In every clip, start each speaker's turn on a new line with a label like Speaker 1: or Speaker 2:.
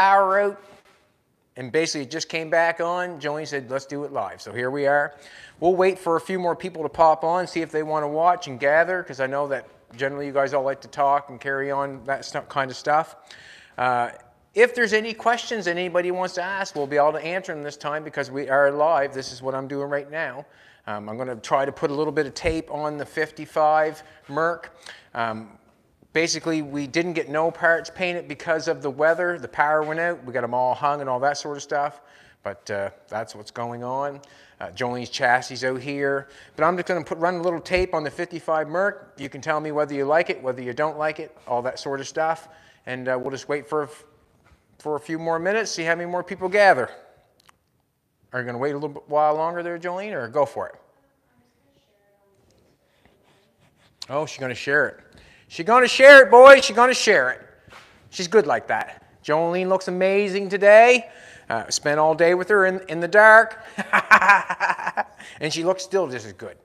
Speaker 1: power out and basically it just came back on. Jolene said, let's do it live. So here we are. We'll wait for a few more people to pop on, see if they want to watch and gather, because I know that generally you guys all like to talk and carry on that kind of stuff. Uh, if there's any questions that anybody wants to ask, we'll be able to answer them this time because we are live. This is what I'm doing right now. Um, I'm going to try to put a little bit of tape on the 55 Merc. Um, basically, we didn't get no parts painted because of the weather. The power went out. We got them all hung and all that sort of stuff. But uh, that's what's going on. Uh, Jolene's chassis out here. But I'm just going to put run a little tape on the 55 Merc. You can tell me whether you like it, whether you don't like it, all that sort of stuff. And uh, we'll just wait for for a few more minutes, see how many more people gather. Are you going to wait a little while longer there, Jolene, or go for it? Oh, she's going to share it. She's going to share it, boys. She's going to share it. She's good like that. Jolene looks amazing today. Uh, spent all day with her in, in the dark. and she looks still just as good.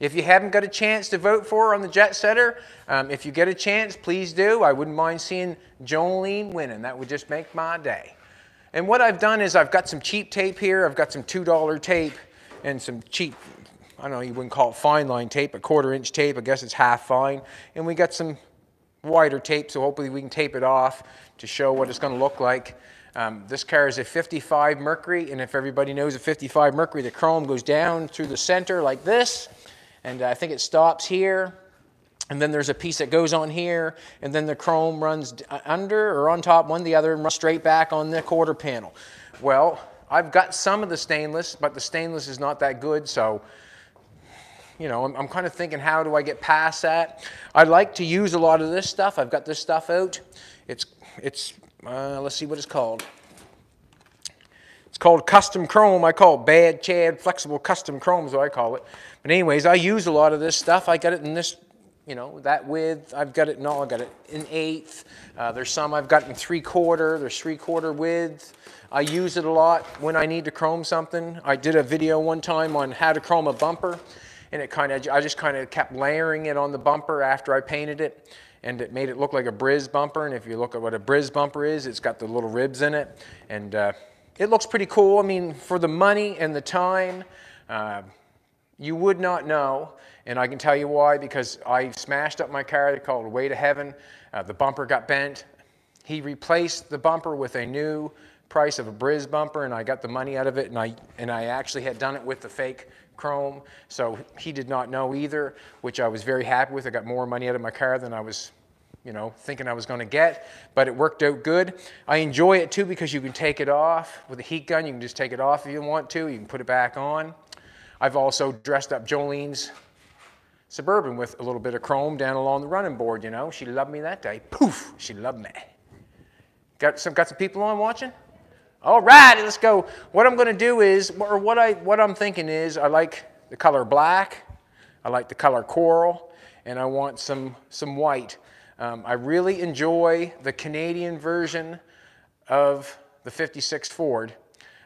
Speaker 1: If you haven't got a chance to vote for her on the Jet Setter, um, if you get a chance, please do. I wouldn't mind seeing Jolene winning. That would just make my day. And what I've done is I've got some cheap tape here. I've got some $2 tape and some cheap, I don't know, you wouldn't call it fine line tape, a quarter inch tape. I guess it's half fine. And we got some wider tape, so hopefully we can tape it off to show what it's going to look like. Um, this car is a 55 Mercury, and if everybody knows a 55 Mercury, the chrome goes down through the center like this and I think it stops here. And then there's a piece that goes on here, and then the chrome runs under or on top, one the other, and runs straight back on the quarter panel. Well, I've got some of the stainless, but the stainless is not that good, so you know, I'm, I'm, kind of thinking, how do I get past that? I like to use a lot of this stuff. I've got this stuff out. It's, it's uh, let's see what it's called. It's called custom chrome. I call it bad Chad flexible custom chrome is what I call it. But anyways, I use a lot of this stuff. I got it in this, you know, that width. I've got it in all. I got it in eighth. Uh, there's some I've got in three quarter. There's three quarter width. I use it a lot when I need to chrome something. I did a video one time on how to chrome a bumper, and it kind of I just kind of kept layering it on the bumper after I painted it, and it made it look like a Briz bumper. And if you look at what a Briz bumper is, it's got the little ribs in it, and uh, it looks pretty cool. I mean, for the money and the time. Uh, you would not know, and I can tell you why, because I smashed up my car. They called it Way to Heaven. Uh, the bumper got bent. He replaced the bumper with a new price of a Briz bumper, and I got the money out of it, and I, and I actually had done it with the fake chrome, so he did not know either, which I was very happy with. I got more money out of my car than I was you know, thinking I was going to get, but it worked out good. I enjoy it too because you can take it off with a heat gun. You can just take it off if you want to. You can put it back on. I've also dressed up Jolene's Suburban with a little bit of chrome down along the running board, you know. She loved me that day. Poof, she loved me. Got some, got some people on watching? All right, let's go. What I'm going to do is, or what, I, what I'm thinking is, I like the color black, I like the color coral, and I want some, some white. Um, I really enjoy the Canadian version of the 56 Ford.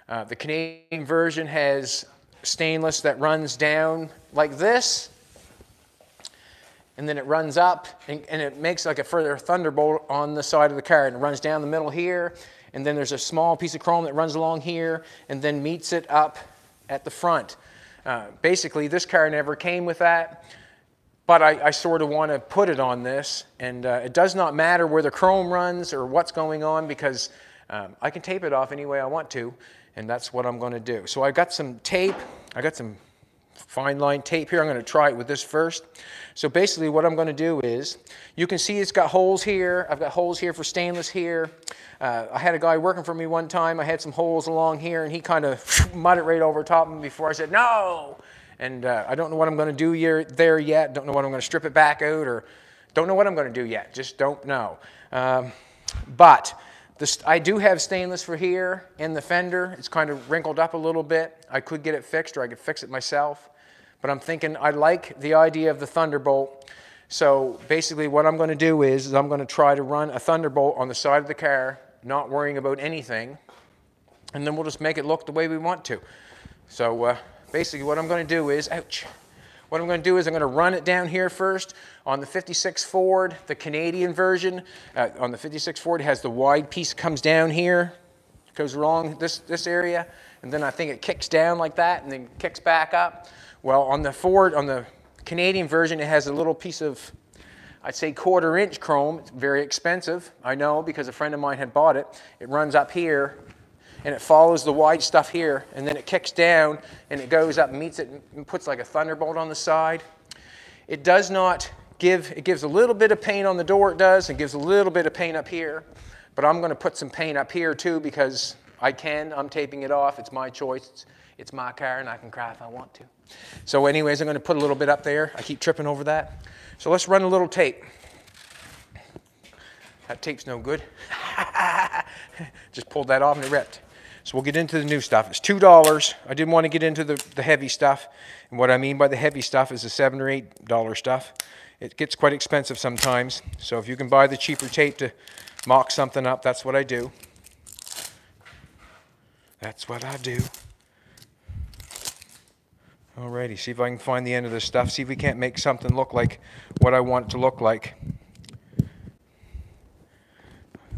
Speaker 1: Uh, the Canadian version has stainless that runs down like this. And then it runs up and, and, it makes like a further thunderbolt on the side of the car. And it runs down the middle here. And then there's a small piece of chrome that runs along here and then meets it up at the front. Uh, basically, this car never came with that. But I, I sort of want to put it on this. And uh, it does not matter where the chrome runs or what's going on because um, I can tape it off any way I want to and that's what I'm going to do. So I've got some tape. I've got some fine line tape here. I'm going to try it with this first. So basically what I'm going to do is, you can see it's got holes here. I've got holes here for stainless here. Uh, I had a guy working for me one time. I had some holes along here, and he kind of mudded right over top of me before I said, no! And uh, I don't know what I'm going to do here, there yet. Don't know what I'm going to strip it back out, or don't know what I'm going to do yet. Just don't know. Um, but I do have stainless for here in the fender. It's kind of wrinkled up a little bit. I could get it fixed or I could fix it myself. But I'm thinking I like the idea of the Thunderbolt. So basically what I'm going to do is, is I'm going to try to run a Thunderbolt on the side of the car, not worrying about anything. And then we'll just make it look the way we want to. So uh, basically what I'm going to do is, ouch, What I'm going to do is I'm going to run it down here first on the 56 Ford, the Canadian version. Uh, on the 56 Ford, it has the wide piece comes down here, goes along this, this area, and then I think it kicks down like that and then kicks back up. Well, on the Ford, on the Canadian version, it has a little piece of I'd say quarter inch chrome. It's very expensive, I know, because a friend of mine had bought it. It runs up here and it follows the wide stuff here and then it kicks down and it goes up and meets it and puts like a thunderbolt on the side. It does not give, it gives a little bit of paint on the door, it does, and gives a little bit of paint up here. But I'm going to put some paint up here too because I can. I'm taping it off. It's my choice. It's, it's my car and I can cry if I want to. So anyways, I'm going to put a little bit up there. I keep tripping over that. So let's run a little tape. That tape's no good. Just pulled that off and it ripped. So we'll get into the new stuff. It's $2. I didn't want to get into the, the heavy stuff. And what I mean by the heavy stuff is the 7 or $8 stuff. It gets quite expensive sometimes. So if you can buy the cheaper tape to mock something up, that's what I do. That's what I do. Alrighty, see if I can find the end of this stuff. See if we can't make something look like what I want it to look like.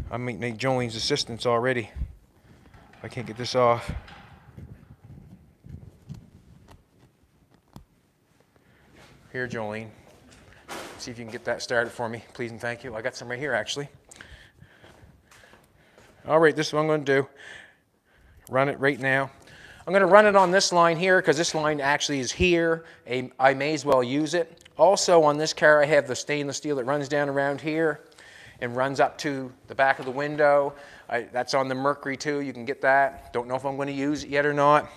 Speaker 1: I'm meeting Jolene's assistance already. I can't get this off. Here, Jolene. See if you can get that started for me, please and thank you. I got some right here, actually. All right, this is what I'm going to do. Run it right now. I'm going to run it on this line here because this line actually is here. I may as well use it. Also on this car I have the stainless steel that runs down around here and runs up to the back of the window. I, that's on the Mercury too. You can get that. Don't know if I'm going to use it yet or not.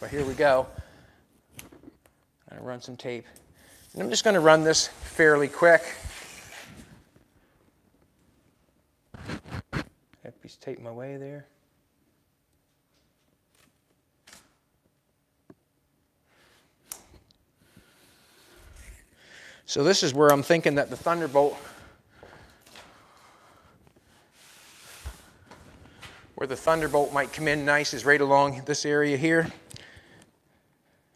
Speaker 1: But here we go. I run some tape. And I'm just going to run this fairly quick. That piece of tape my way there. So this is where I'm thinking that the Thunderbolt, where the Thunderbolt might come in nice is right along this area here.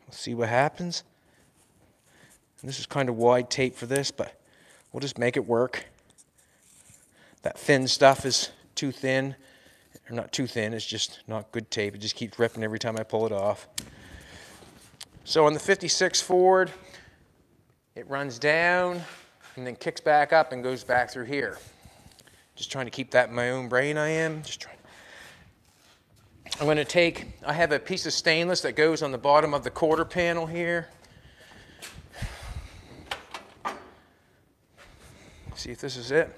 Speaker 1: We'll see what happens. And this is kind of wide tape for this, but we'll just make it work. That thin stuff is too thin, or not too thin, it's just not good tape. It just keeps ripping every time I pull it off. So on the 56 Ford, it runs down and then kicks back up and goes back through here. Just trying to keep that in my own brain I am. Just trying. I'm going to take, I have a piece of stainless that goes on the bottom of the quarter panel here. See if this is it.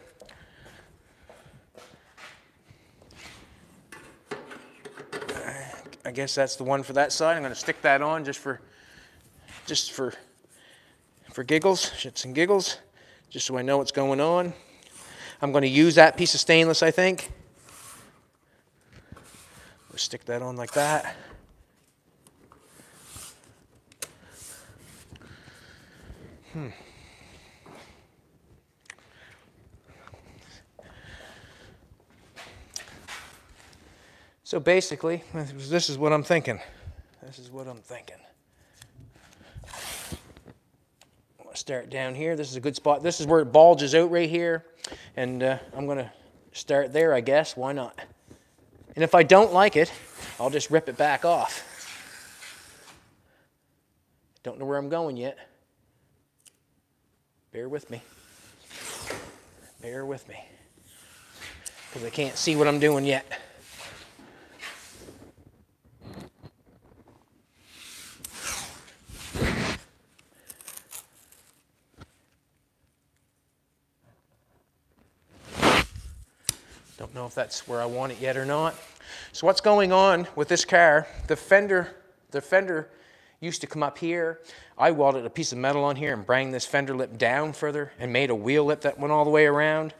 Speaker 1: I guess that's the one for that side. I'm going to stick that on just for just for for giggles, shits and giggles, just so I know what's going on. I'm going to use that piece of stainless, I think. We'll stick that on like that. Hmm. So basically, this is what I'm thinking. This is what I'm thinking. Start down here. This is a good spot. This is where it bulges out right here. And uh, I'm going to start there, I guess. Why not? And if I don't like it, I'll just rip it back off. Don't know where I'm going yet. Bear with me. Bear with me. Because I can't see what I'm doing yet. Don't know if that's where I want it yet or not. So what's going on with this car, the fender, the fender used to come up here. I welded a piece of metal on here and bring this fender lip down further and made a wheel lip that went all the way around.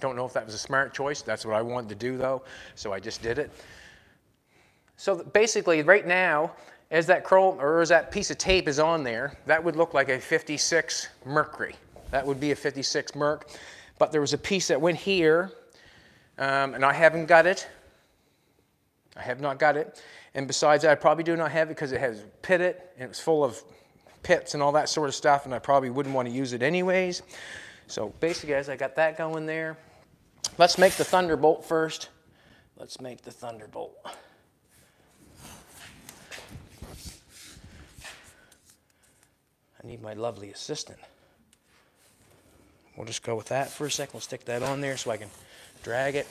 Speaker 1: Don't know if that was a smart choice. That's what I wanted to do though, so I just did it. So basically right now, as that chrome or as that piece of tape is on there, that would look like a 56 Mercury. That would be a 56 Merc. But there was a piece that went here um, and I haven't got it. I have not got it. And besides I probably do not have it because it has pitted it and it's full of pits and all that sort of stuff, and I probably wouldn't want to use it anyways. So basically, guys, I got that going there. Let's make the Thunderbolt first. Let's make the Thunderbolt. I need my lovely assistant. We'll just go with that for a second. We'll stick that on there so I can drag it.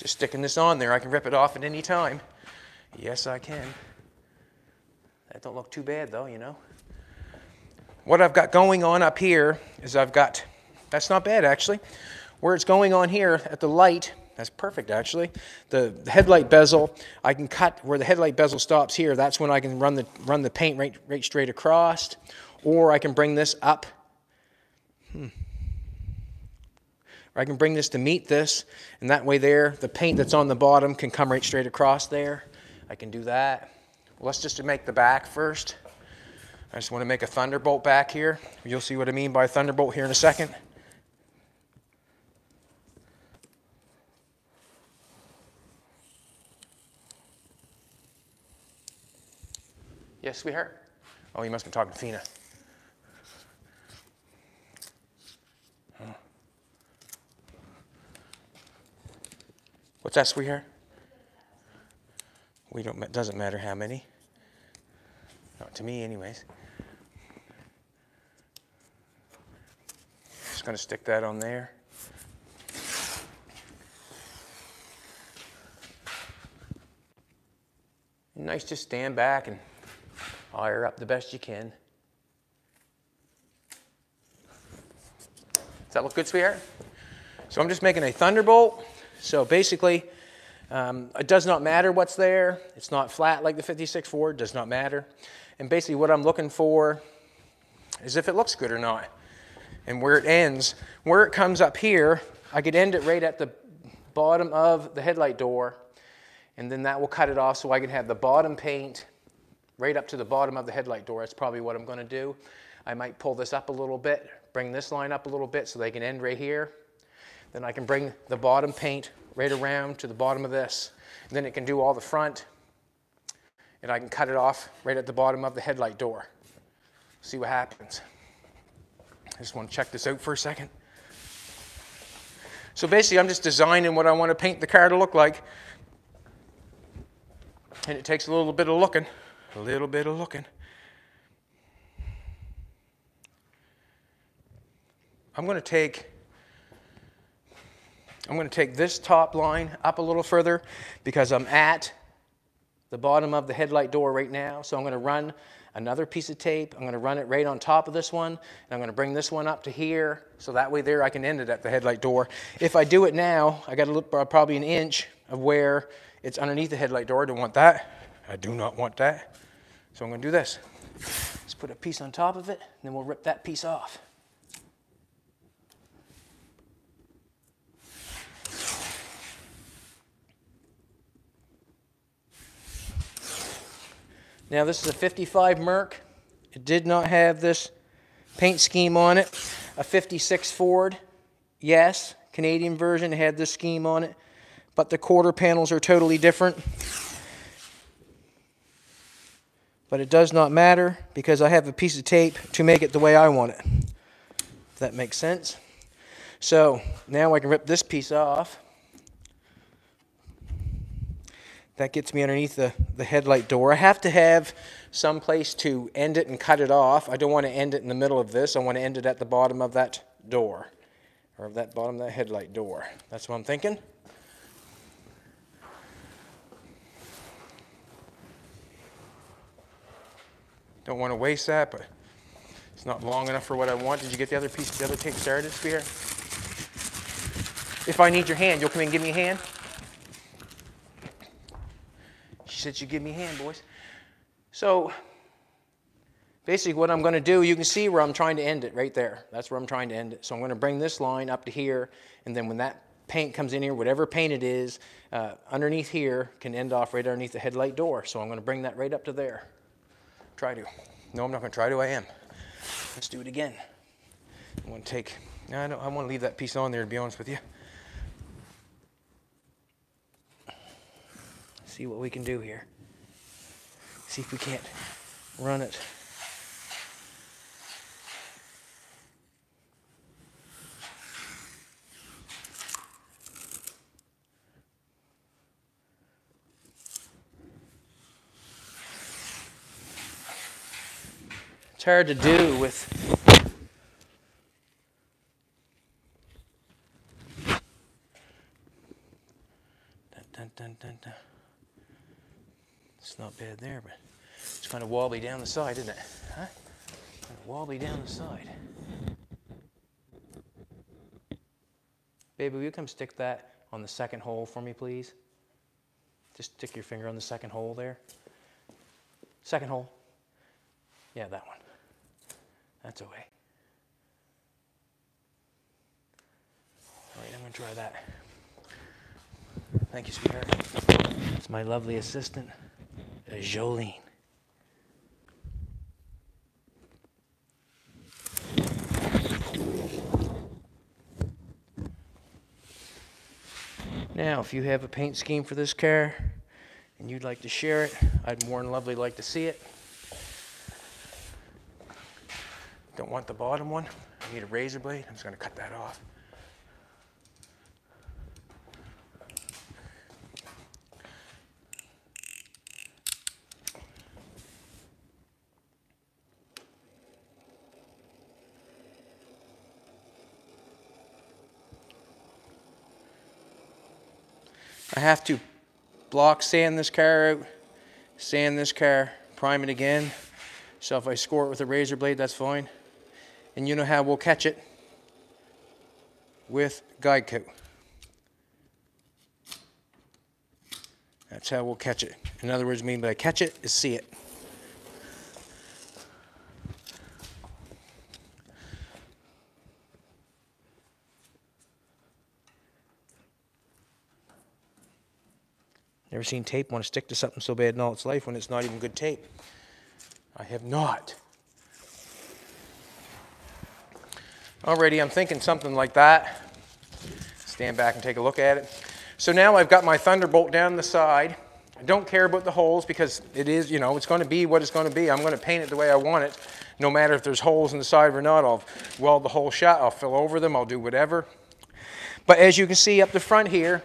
Speaker 1: Just sticking this on there, I can rip it off at any time. Yes, I can. That don't look too bad though, you know. What I've got going on up here is I've got, that's not bad actually. Where it's going on here at the light, that's perfect actually. The, the, headlight bezel, I can cut where the headlight bezel stops here. That's when I can run the, run the paint right, right straight across. Or I can bring this up. Hmm. Or I can bring this to meet this, and that way there, the paint that's on the bottom can come right straight across there. I can do that. Well, let's just make the back first. I just want to make a thunderbolt back here. You'll see what I mean by thunderbolt here in a second. Yes, sweetheart? Oh, you must be talking to Fina. What's that, sweetheart? We don't. It doesn't matter how many. Not to me, anyways. Just gonna stick that on there. Nice, just stand back and fire up the best you can. Does that look good, sweetheart? So I'm just making a thunderbolt. So basically, um, it does not matter what's there. It's not flat like the 56 Ford, does not matter. And basically what I'm looking for is if it looks good or not. And where it ends, where it comes up here, I could end it right at the bottom of the headlight door, and then that will cut it off so I can have the bottom paint right up to the bottom of the headlight door. That's probably what I'm gonna do. I might pull this up a little bit, bring this line up a little bit so they can end right here. Then I can bring the bottom paint right around to the bottom of this. And then it can do all the front. And I can cut it off right at the bottom of the headlight door. See what happens. I just want to check this out for a second. So basically, I'm just designing what I want to paint the car to look like. And it takes a little bit of looking, a little bit of looking. I'm going to take I'm going to take this top line up a little further because I'm at the bottom of the headlight door right now. So I'm going to run another piece of tape. I'm going to run it right on top of this one. And I'm going to bring this one up to here. So that way there I can end it at the headlight door. If I do it now, I got a little, probably an inch of where it's underneath the headlight door. I don't want that. I do not want that. So I'm going to do this. Let's put a piece on top of it, and then we'll rip that piece off. Now this is a 55 Merc. It did not have this paint scheme on it. A 56 Ford, yes, Canadian version had this scheme on it, but the quarter panels are totally different. But it does not matter because I have a piece of tape to make it the way I want it. If that makes sense. So now I can rip this piece off. That gets me underneath the, the headlight door. I have to have some place to end it and cut it off. I don't want to end it in the middle of this. I want to end it at the bottom of that door, or of that bottom of that headlight door. That's what I'm thinking. Don't want to waste that, but it's not long enough for what I want. Did you get the other piece, the other tape started, Spear? If I need your hand, you'll come in and give me a hand? She said, you give me a hand, boys. So basically what I'm going to do, you can see where I'm trying to end it right there. That's where I'm trying to end it. So I'm going to bring this line up to here, and then when that paint comes in here, whatever paint it is, uh, underneath here can end off right underneath the headlight door. So I'm going to bring that right up to there. Try to. No, I'm not going to try to. I am. Let's do it again. I'm going to take I, don't, I want to leave that piece on there, to be honest with you. See what we can do here. See if we can't run it. It's hard to do with dun, dun, dun, dun. It's not bad there, but it's kind of wobbly down the side, isn't it? Huh? Kind of wobbly down the side. Baby, will you come stick that on the second hole for me, please? Just stick your finger on the second hole there. Second hole. Yeah, that one. That's away. All right, I'm going to try that. Thank you, sweetheart. It's my lovely assistant, Jolene. Now, if you have a paint scheme for this car and you'd like to share it, I'd more than lovely like to see it. Want the bottom one. I need a razor blade. I'm just going to cut that off. I have to block sand this car out, sand this car, prime it again. So if I score it with a razor blade, that's fine. And you know how we'll catch it? With coat. That's how we'll catch it. In other words, mean by catch it is see it. Never seen tape want to stick to something so bad in all its life when it's not even good tape. I have not. Alrighty, I'm thinking something like that. Stand back and take a look at it. So now I've got my Thunderbolt down the side. I don't care about the holes because it is, you know, it's going to be what it's going to be. I'm going to paint it the way I want it, no matter if there's holes in the side or not. I'll weld the hole shut, I'll fill over them, I'll do whatever. But as you can see up the front here,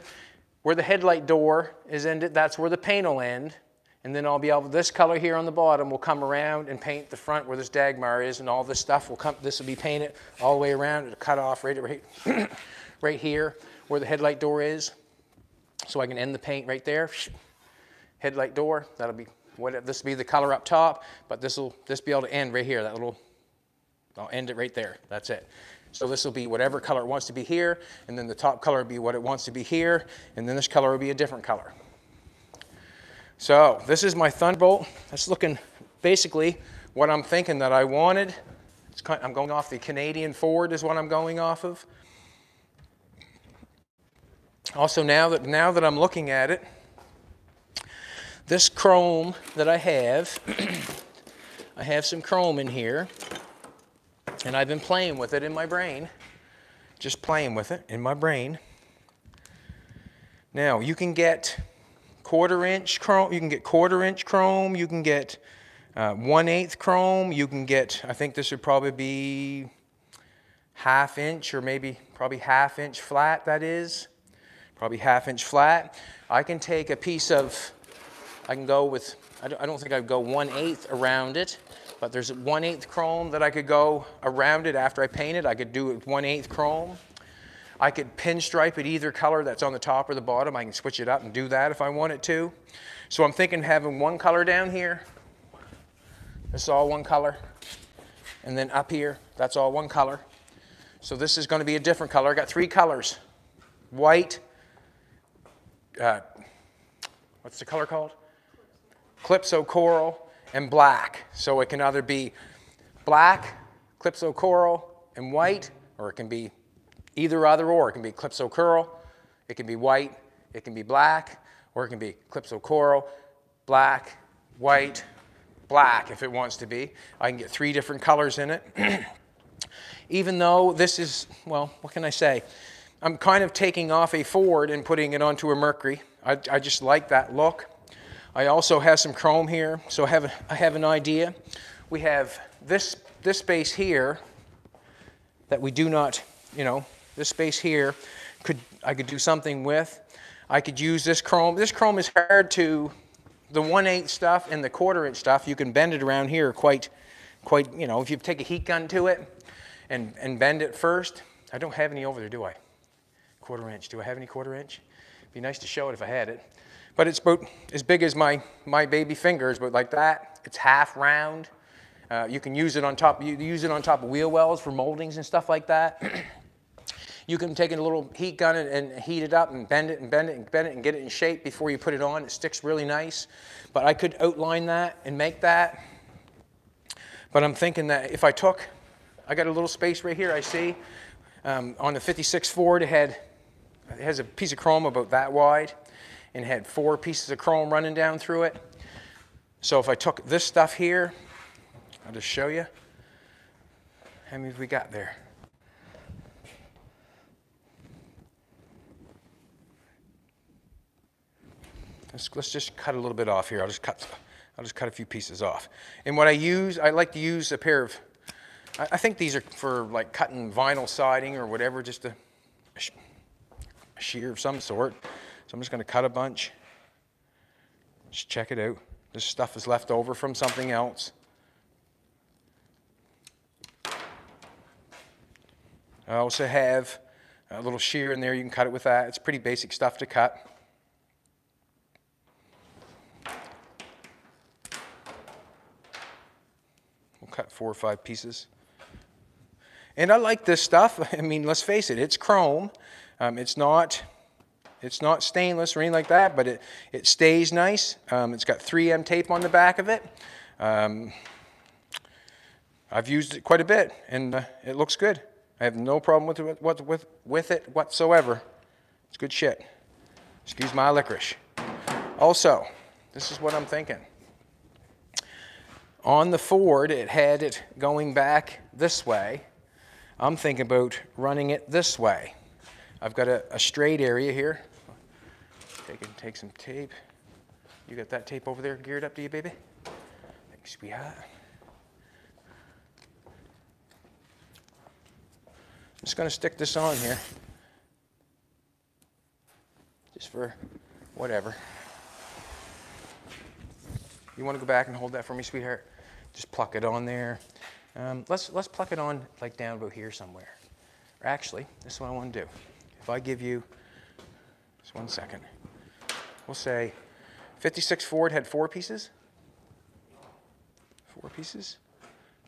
Speaker 1: where the headlight door is ended, that's where the paint will end. And then I'll be able, this color here on the bottom will come around and paint the front where this Dagmar is and all this stuff will come, this will be painted all the way around. It'll cut off right, right, right here where the headlight door is. So I can end the paint right there. Headlight door, that'll be, what, this will be the color up top, but this will this be able to end right here, that little, I'll end it right there, that's it. So this will be whatever color it wants to be here, and then the top color will be what it wants to be here, and then this color will be a different color. So this is my Thunderbolt. That's looking basically what I'm thinking that I wanted. Kind of, I'm going off the Canadian Ford is what I'm going off of. Also now that, now that I'm looking at it, this chrome that I have, I have some chrome in here. And I've been playing with it in my brain, just playing with it in my brain. Now, you can get quarter inch chrome, you can get quarter inch chrome, you can get uh, one eighth chrome, you can get, I think this would probably be half inch or maybe probably half inch flat, that is. Probably half inch flat. I can take a piece of, I can go with, I don't, I don't think I'd go one eighth around it but there's 1 8th chrome that I could go around it after I paint it. I could do it 1 8th chrome. I could pinstripe it either color that's on the top or the bottom. I can switch it up and do that if I wanted to. So I'm thinking having one color down here. This is all one color. And then up here, that's all one color. So this is going to be a different color. I got three colors. White, uh, what's the color called? Calypso Coral, and black. So it can either be black, Calypso Coral, and white, or it can be either either or. It can be Calypso Coral, it can be white, it can be black, or it can be Calypso Coral, black, white, black if it wants to be. I can get three different colors in it. even though this is, well, what can I say? I'm kind of taking off a Ford and putting it onto a Mercury. I, I just like that look. I also have some chrome here, so I have, a, I have an idea. We have this, this space here that we do not, you know, this space here could I could do something with. I could use this chrome. This chrome is hard to, the 1 8 stuff and the quarter inch stuff, you can bend it around here quite, quite, you know, if you take a heat gun to it and, and bend it first. I don't have any over there, do I? Quarter inch. Do I have any quarter inch? Be nice to show it if I had it. But it's about as big as my, my baby fingers, but like that. It's half round. Uh, you can use it on top, you use it on top of wheel wells for moldings and stuff like that. You can take a little heat gun and, and, heat it up and bend it and bend it and bend it and get it in shape before you put it on. It sticks really nice. But I could outline that and make that. But I'm thinking that if I took, I got a little space right here I see. Um, on the 56 Ford, it, had, it has a piece of chrome about that wide and had four pieces of chrome running down through it. So if I took this stuff here, I'll just show you. How many we got there? Let's, let's just cut a little bit off here. I'll just cut, I'll just cut a few pieces off. And what I use, I like to use a pair of, I, I think these are for like cutting vinyl siding or whatever, just a, a shear of some sort. So I'm just going to cut a bunch. Just check it out. This stuff is left over from something else. I also have a little shear in there. You can cut it with that. It's pretty basic stuff to cut. Cut four or five pieces. And I like this stuff. I mean, let's face it, it's chrome. Um, it's not it's not stainless or anything like that, but it, it stays nice. Um, it's got 3M tape on the back of it. Um, I've used it quite a bit, and uh, it looks good. I have no problem with it, with, with, with it whatsoever. It's good shit. Excuse my licorice. Also, this is what I'm thinking. On the Ford, it had it going back this way. I'm thinking about running it this way. I've got a, a straight area here. Take, it, take some tape. You got that tape over there geared up, do you, baby? Thanks, sweetheart. I'm just going to stick this on here. Just for whatever. You want to go back and hold that for me, sweetheart? Just pluck it on there. Um, let's, let's pluck it on like down about here somewhere. Or actually, this is what I want to do. If I give you, just one second, we'll say 56 Ford had four pieces. Four pieces?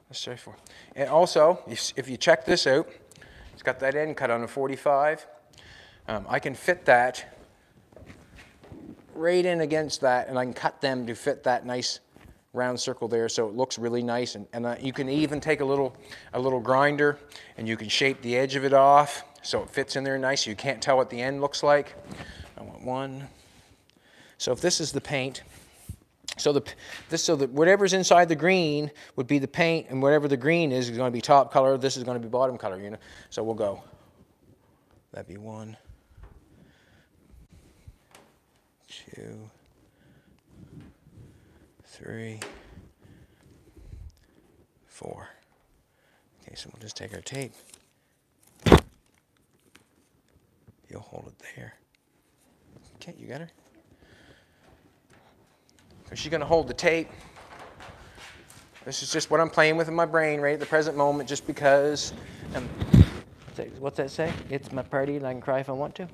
Speaker 1: Let's say four. And also, if you check this out, it's got that end cut on a 45. Um, I can fit that right in against that, and I can cut them to fit that nice round circle there so it looks really nice. And, and uh, you can even take a little a little grinder and you can shape the edge of it off so it fits in there nice. You can't tell what the end looks like. I want one. So if this is the paint so the this so that whatever's inside the green would be the paint and whatever the green is is going to be top color. This is going to be bottom color you know? So we'll go. That'd be one two three, four. Okay, so we'll just take our tape. You'll hold it there. Okay, you got her? So she's going to hold the tape. This is just what I'm playing with in my brain right at the present moment just because. Um, what's that say? It's my party and I can cry if I want to.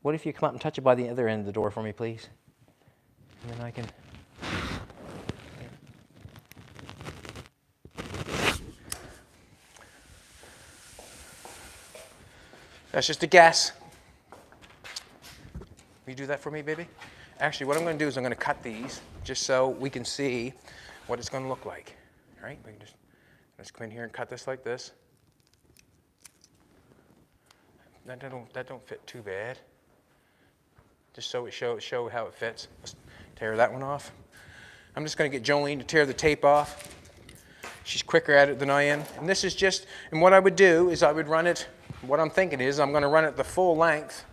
Speaker 1: What if you come up and touch it by the other end of the door for me, please? And then I can That's just a guess. Will you do that for me, baby? Actually, what I'm going to do is I'm going to cut these just so we can see what it's going to look like. All right, we can just let's come in here and cut this like this. That don't that don't fit too bad. Just so it show show how it fits. Let's tear that one off. I'm just going to get Jolene to tear the tape off. She's quicker at it than I am. And this is just, and what I would do is I would run it, what I'm thinking is I'm going to run it the full length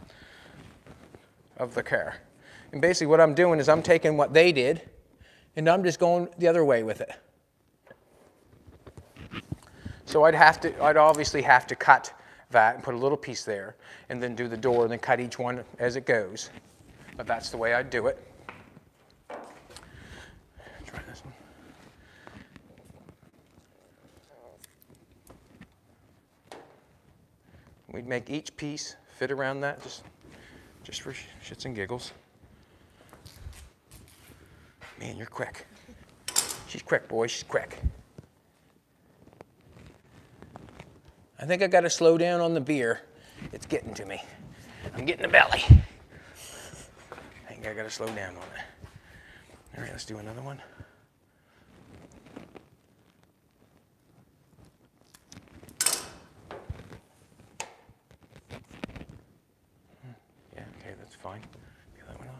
Speaker 1: of the car. And basically what I'm doing is I'm taking what they did and I'm just going the other way with it. So I'd have to, I'd obviously have to cut that and put a little piece there and then do the door and then cut each one as it goes. But that's the way I'd do it. Try this one. We'd make each piece fit around that just, just for shits and giggles. Man, you're quick. She's quick, boy. She's quick. I think I got to slow down on the beer. It's getting to me. I'm getting a belly. I think I got to slow down on it. All right, let's do another one. Hmm, yeah, okay, that's fine. That one off.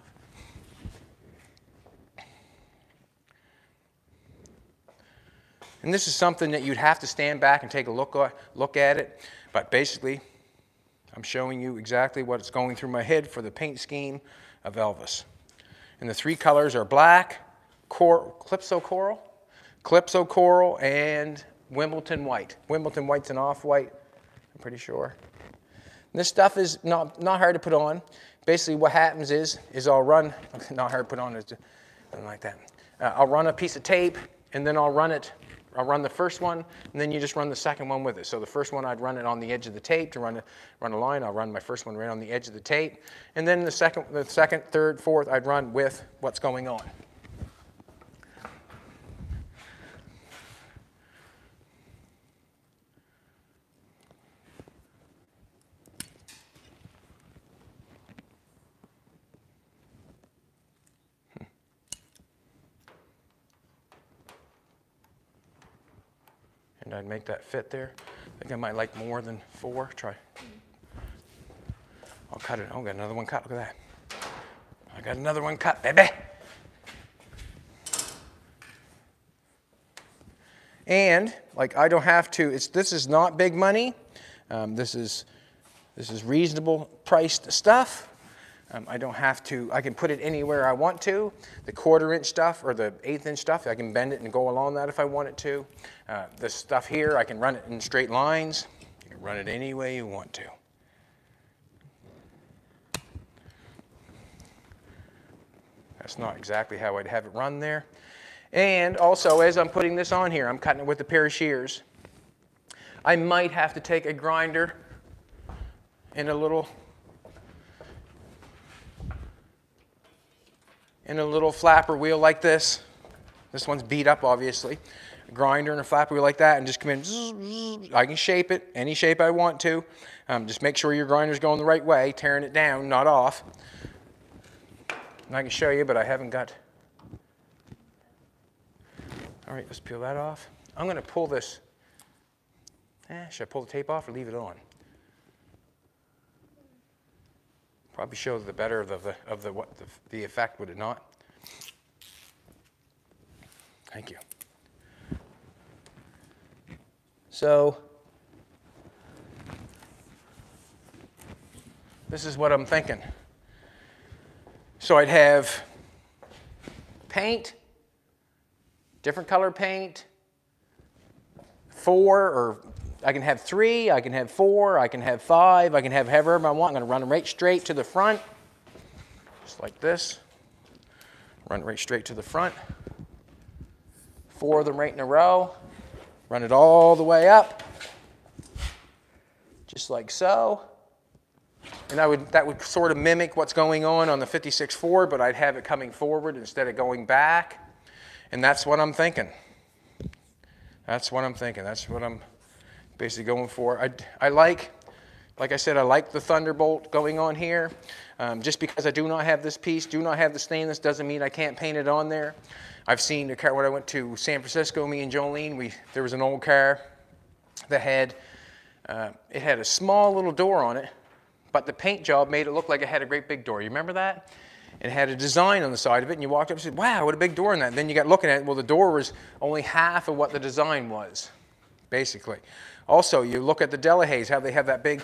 Speaker 1: And this is something that you'd have to stand back and take a look, look at it. But basically, I'm showing you exactly what's going through my head for the paint scheme of Elvis. And the three colors are black, cor Calypso Coral, Calypso Coral, and Wimbledon White. Wimbledon White's an off-white, I'm pretty sure. And this stuff is not, not hard to put on. Basically what happens is, is I'll run, not hard put on, it's nothing like that. Uh, I'll run a piece of tape, and then I'll run it I'll run the first one, and then you just run the second one with it. So the first one, I'd run it on the edge of the tape to run a, run a line. I'll run my first one right on the edge of the tape. And then the second, the second, third, fourth, I'd run with what's going on. And I'd make that fit there. I think I might like more than four. Try. I'll cut it. I'll get another one cut. Look at that. I got another one cut, baby. And like I don't have to. It's this is not big money. Um, this is this is reasonable priced stuff. Um, I don't have to, I can put it anywhere I want to. The quarter inch stuff or the eighth inch stuff, I can bend it and go along that if I want it to. Uh, this stuff here, I can run it in straight lines. You can run it any way you want to. That's not exactly how I'd have it run there. And also, as I'm putting this on here, I'm cutting it with a pair of shears. I might have to take a grinder and a little in a little flapper wheel like this. This one's beat up, obviously. A grinder and a flapper wheel like that, and just come in. I can shape it any shape I want to. Um, just make sure your grinder's going the right way, tearing it down, not off. And I can show you, but I haven't got. All right, let's peel that off. I'm going to pull this. Eh, should I pull the tape off or leave it on? Probably show the better of the, of the, what the, the effect, would it not? Thank you. So, this is what I'm thinking. So I'd have paint, different color paint, four or I can have three, I can have four, I can have five, I can have however I want. I'm going to run them right straight to the front, just like this. Run right straight to the front. Four of them right in a row. Run it all the way up, just like so. And I would, that would sort of mimic what's going on on the 56 Ford, but I'd have it coming forward instead of going back. And that's what I'm thinking. That's what I'm thinking. That's what I'm basically going for. I, I like, like I said, I like the Thunderbolt going on here. Um, just because I do not have this piece, do not have the stainless, doesn't mean I can't paint it on there. I've seen a car, when I went to San Francisco, me and Jolene, we, there was an old car that had, uh, it had a small little door on it, but the paint job made it look like it had a great big door. You remember that? It had a design on the side of it. And you walked up and said, wow, what a big door in that. And then you got looking at it. Well, the door was only half of what the design was, basically. Also, you look at the Delahaye's, how they have that big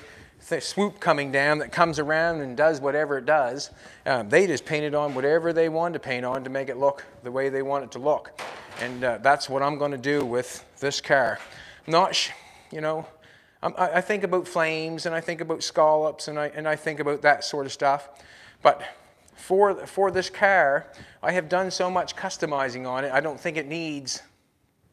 Speaker 1: swoop coming down that comes around and does whatever it does. Um, they just painted on whatever they wanted to paint on to make it look the way they want it to look. And uh, that's what I'm going to do with this car. Not, you know, I, I think about flames and I think about scallops and I, and I think about that sort of stuff. But for, for this car, I have done so much customizing on it, I don't think it needs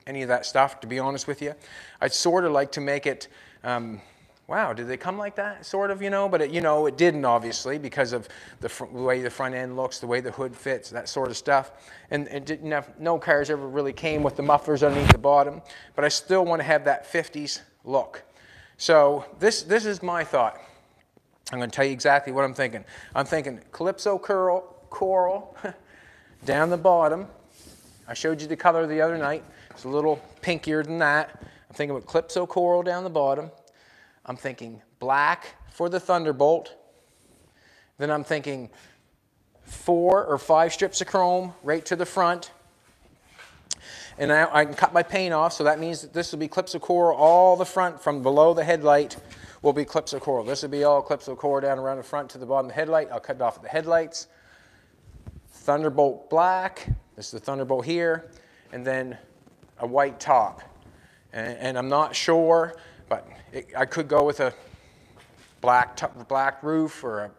Speaker 1: any of that stuff, to be honest with you. I'd sort of like to make it, um, wow, did they come like that? Sort of, you know, but it, you know, it didn't obviously because of the, the, way the front end looks, the way the hood fits, that sort of stuff. And it didn't have, no cars ever really came with the mufflers underneath the bottom, but I still want to have that 50s look. So this, this is my thought. I'm going to tell you exactly what I'm thinking. I'm thinking Calypso coral, coral down the bottom. I showed you the color the other night. It's a little pinkier than that. I'm thinking with Calypso coral down the bottom. I'm thinking black for the Thunderbolt. Then I'm thinking four or five strips of chrome right to the front. And now I can cut my paint off, so that means that this will be Calypso coral all the front from below the headlight will be Calypso coral. This will be all Calypso coral down around the front to the bottom of the headlight. I'll cut it off at the headlights. Thunderbolt black. This is the Thunderbolt here. And then a white top. And, and I'm not sure, but it, I could go with a black, top, black roof or a,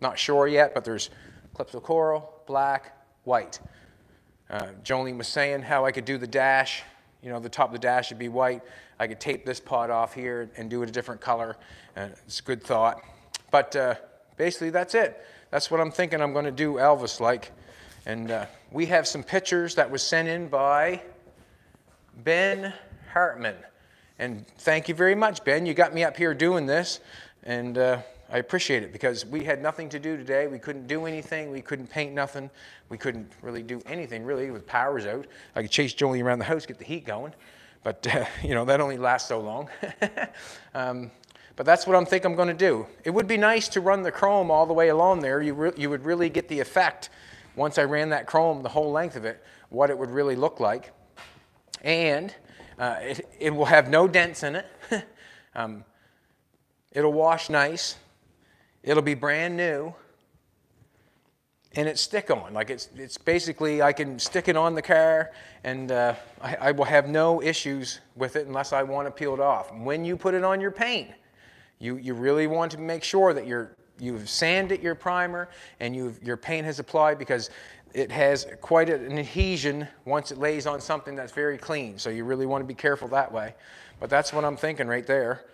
Speaker 1: not sure yet, but there's coral, black, white. Uh, Jolene was saying how I could do the dash. You know, the top of the dash would be white. I could tape this pot off here and do it a different color. Uh, it's a good thought. But uh, basically, that's it. That's what I'm thinking I'm going to do Elvis like. And uh, we have some pictures that was sent in by Ben Hartman. And thank you very much, Ben. You got me up here doing this. And uh, I appreciate it because we had nothing to do today. We couldn't do anything. We couldn't paint nothing. We couldn't really do anything, really, with powers out. I could chase Jolie around the house, get the heat going. But, uh, you know, that only lasts so long. um, but that's what I'm think I'm going to do. It would be nice to run the chrome all the way along there. You, you would really get the effect once I ran that chrome the whole length of it, what it would really look like. And uh, it, it, will have no dents in it. um, it'll wash nice. It'll be brand new and it's stick on. Like it's, it's basically, I can stick it on the car and uh, I, I, will have no issues with it unless I want to peel it off. When you put it on your paint, you, you really want to make sure that you're, you've sanded your primer and you've, your paint has applied because it has quite an adhesion once it lays on something that's very clean. So you really want to be careful that way. But that's what I'm thinking right there.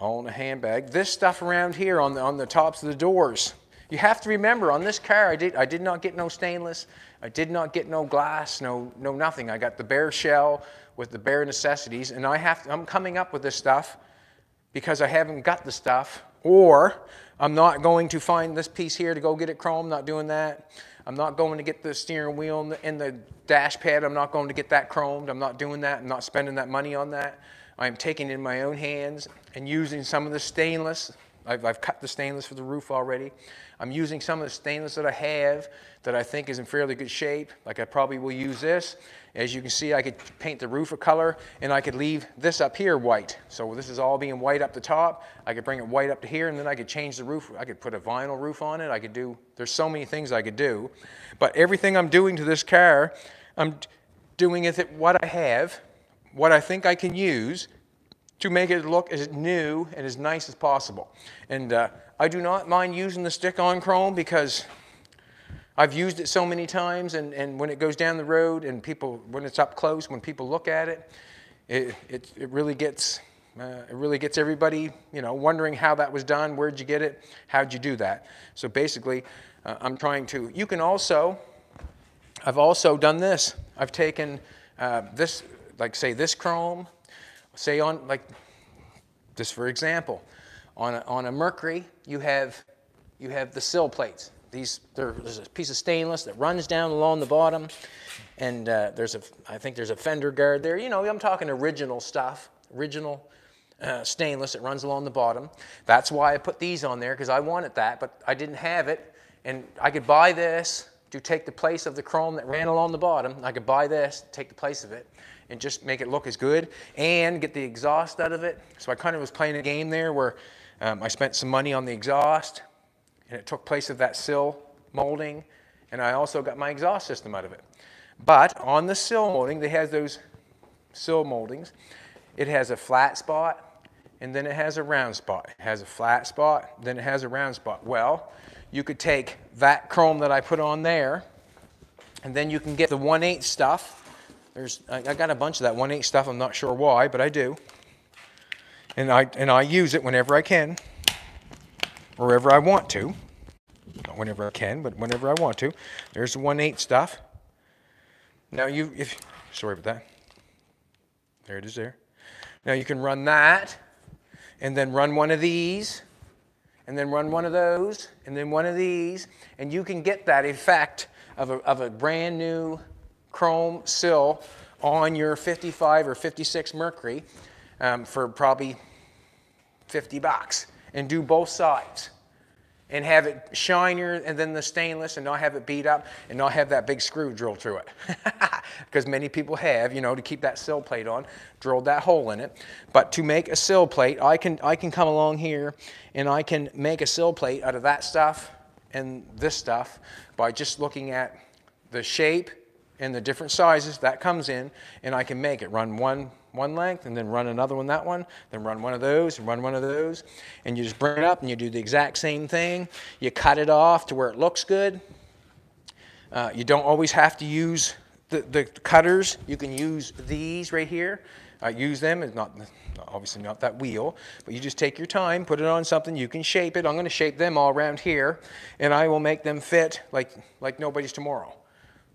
Speaker 1: on a handbag. This stuff around here on the, on the tops of the doors, you have to remember, on this car, I did, I did not get no stainless. I did not get no glass, no, no nothing. I got the bare shell with the bare necessities, and I have to, I'm coming up with this stuff because I haven't got the stuff, or I'm not going to find this piece here to go get it chrome, not doing that. I'm not going to get the steering wheel and the, and the dash pad. I'm not going to get that chromed. I'm not doing that. I'm not spending that money on that. I'm taking it in my own hands and using some of the stainless. I've, I've cut the stainless for the roof already. I'm using some of the stainless that I have that I think is in fairly good shape. Like I probably will use this. As you can see, I could paint the roof a color and I could leave this up here white. So this is all being white up the top. I could bring it white up to here and then I could change the roof. I could put a vinyl roof on it. I could do, there's so many things I could do. But everything I'm doing to this car, I'm doing it what I have, what I think I can use to make it look as new and as nice as possible. And uh, I do not mind using the stick-on chrome because I've used it so many times and, and when it goes down the road and people, when it's up close, when people look at it, it, it, it really gets, uh, it really gets everybody, you know, wondering how that was done, where'd you get it, how'd you do that. So basically, uh, I'm trying to, you can also, I've also done this. I've taken uh, this, like say this chrome, say on, like, just for example, on a, on a Mercury, you have, you have the sill plates. These, there's a piece of stainless that runs down along the bottom, and uh, there's a, I think there's a fender guard there. You know, I'm talking original stuff, original uh, stainless that runs along the bottom. That's why I put these on there, because I wanted that, but I didn't have it. And I could buy this to take the place of the chrome that ran along the bottom. I could buy this, take the place of it, and just make it look as good and get the exhaust out of it. So I kind of was playing a game there where um, I spent some money on the exhaust and it took place of that sill molding and I also got my exhaust system out of it. But on the sill molding, they has those sill moldings. It has a flat spot and then it has a round spot. It has a flat spot, then it has a round spot. Well, you could take that chrome that I put on there, and then you can get the 1 8 stuff. There's, I, I got a bunch of that 1 8 stuff. I'm not sure why, but I do. And I, and I use it whenever I can, wherever I want to. Not whenever I can, but whenever I want to. There's the 1 8 stuff. Now you, if, sorry about that. There it is there. Now you can run that, and then run one of these, and then run one of those, and then one of these, and you can get that effect of a, of a brand new chrome sill on your 55 or 56 Mercury um, for probably 50 bucks and do both sides and have it shinier and then the stainless and not have it beat up and not have that big screw drilled through it. because many people have, you know, to keep that sill plate on, drilled that hole in it. But to make a sill plate, I can, I can come along here and I can make a sill plate out of that stuff and this stuff by just looking at the shape and the different sizes that comes in and I can make it run one one length and then run another one that one, then run one of those and run one of those. And you just bring it up and you do the exact same thing. You cut it off to where it looks good. Uh, you don't always have to use the, the cutters. You can use these right here. Uh, use them. It's not obviously not that wheel, but you just take your time, put it on something. You can shape it. I'm going to shape them all around here, and I will make them fit like like nobody's tomorrow.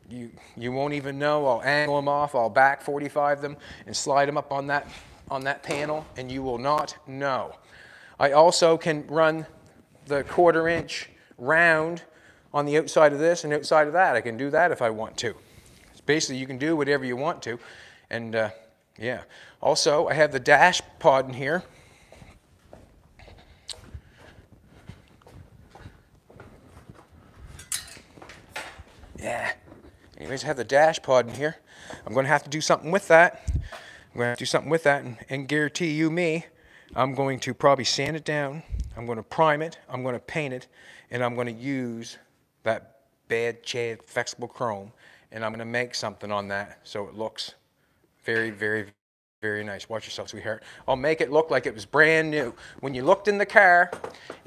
Speaker 1: You, you won't even know. I'll angle them off. I'll back 45 them and slide them up on that, on that panel, and you will not know. I also can run the quarter inch round on the outside of this and outside of that. I can do that if I want to. basically, you can do whatever you want to. And uh, yeah. Also, I have the dash pod in here. Yeah. Anyways, I have the dash pod in here. I'm going to have to do something with that. I'm going to to do something with that and, and guarantee you me, I'm going to probably sand it down. I'm going to prime it. I'm going to paint it. And I'm going to use that bad Chad flexible chrome. And I'm going to make something on that so it looks very, very, very nice. Watch yourself, sweetheart. I'll make it look like it was brand new. When you looked in the car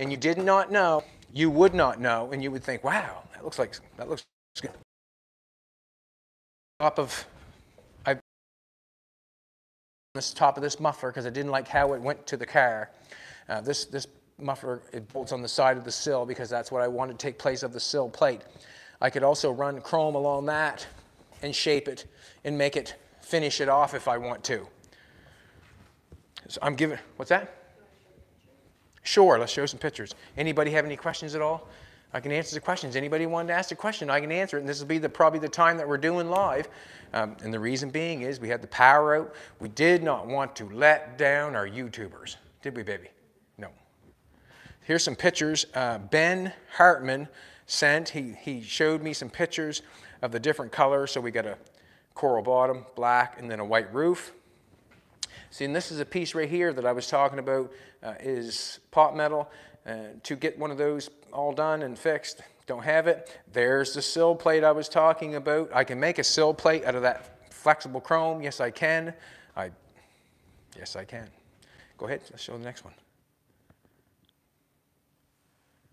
Speaker 1: and you did not know, you would not know, and you would think, wow, that looks like, that looks good top of I this top of this muffler because I didn't like how it went to the car. Uh, this this muffler it bolts on the side of the sill because that's what I wanted to take place of the sill plate. I could also run chrome along that and shape it and make it finish it off if I want to. So I'm giving what's that? Sure, let's show some pictures. Anybody have any questions at all? I can answer the questions. Anybody wanted to ask a question, I can answer it. And this will be the, probably the time that we're doing live. Um, and the reason being is we had the power out. We did not want to let down our YouTubers, did we, baby? No. Here's some pictures. Uh, ben Hartman sent, he, he showed me some pictures of the different colors. So we got a coral bottom, black, and then a white roof. See, and this is a piece right here that I was talking about uh, is pot metal. Uh, to get one of those all done and fixed, don't have it. There's the sill plate I was talking about. I can make a sill plate out of that flexible chrome. Yes, I can. I, yes, I can. Go ahead, let's show the next one.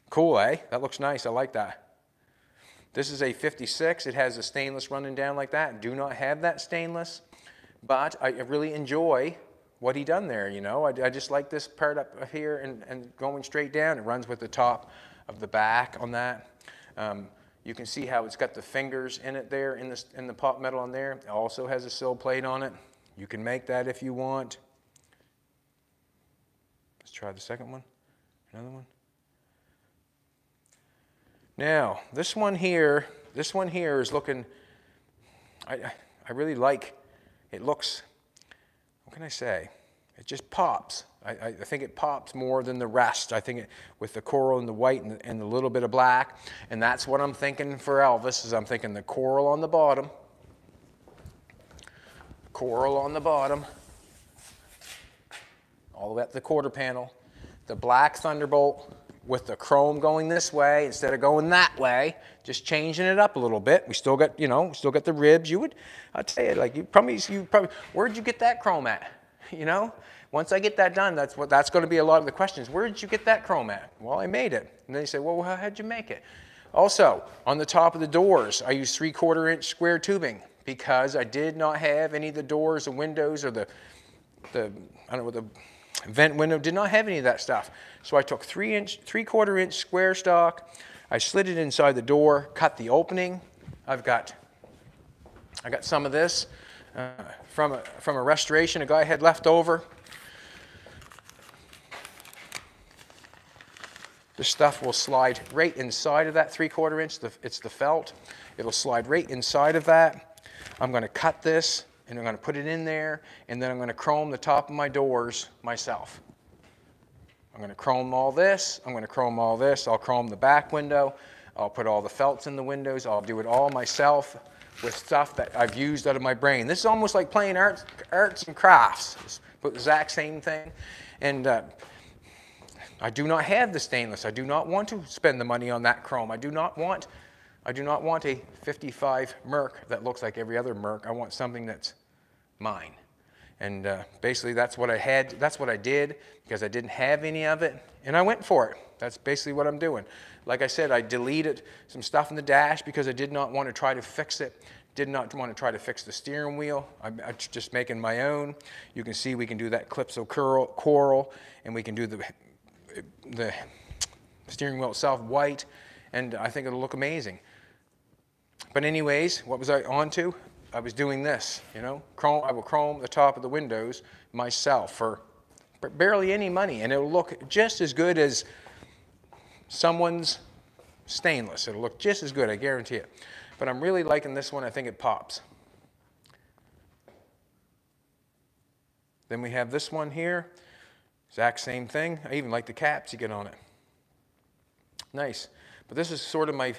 Speaker 1: Cool, eh? That looks nice. I like that. This is a 56. It has a stainless running down like that. Do not have that stainless, but I really enjoy what he done there, you know. I, I just like this part up here and, and going straight down. It runs with the top of the back on that. Um, you can see how it's got the fingers in it there in, this, in the pot metal on there. It also has a sill plate on it. You can make that if you want. Let's try the second one. Another one. Now, this one here, this one here is looking, I, I really like, it looks, can I say? It just pops I, I think it pops more than the rest. I think it, with the coral and the white and the, and the little bit of black. And that's what I'm thinking for Elvis is I'm thinking the coral on the bottom, coral on the bottom, all the way up to the quarter panel, the black Thunderbolt with the chrome going this way instead of going that way, just changing it up a little bit. We still got, you know, still got the ribs. You would, I'd say, like you probably, you probably, where'd you get that chrome at? You know, once I get that done, that's what that's going to be a lot of the questions. Where did you get that chrome at? Well, I made it. And then you say, well, how did you make it? Also, on the top of the doors, I use three quarter inch square tubing because I did not have any of the doors or windows or the, the I don't know, the vent window, did not have any of that stuff. So I took three inch, three quarter inch square stock, I slid it inside the door, cut the opening. I've got, I got some of this uh, from, a, from a restoration a guy had left over. The stuff will slide right inside of that three quarter inch. It's the felt. It'll slide right inside of that. I'm going to cut this and I'm going to put it in there and then I'm going to chrome the top of my doors myself. I'm going to chrome all this. I'm going to chrome all this. I'll chrome the back window. I'll put all the felts in the windows. I'll do it all myself with stuff that I've used out of my brain. This is almost like playing arts, arts and crafts. It's the exact same thing. And uh, I do not have the stainless. I do not want to spend the money on that chrome. I do not want, I do not want a 55 Merc that looks like every other Merc. I want something that's mine. And uh, basically that's what I had, that's what I did because I didn't have any of it and I went for it. That's basically what I'm doing. Like I said, I deleted some stuff in the dash because I did not want to try to fix it. Did not want to try to fix the steering wheel. I'm, I'm just making my own. You can see we can do that Calypso coral and we can do the the steering wheel itself white, and I think it'll look amazing. But anyways, what was I on to? I was doing this, you know. Chrome, I will chrome the top of the windows myself for barely any money, and it'll look just as good as someone's stainless. It'll look just as good, I guarantee it. But I'm really liking this one. I think it pops. Then we have this one here. Exact same thing. I even like the caps you get on it. Nice. But this is sort of my,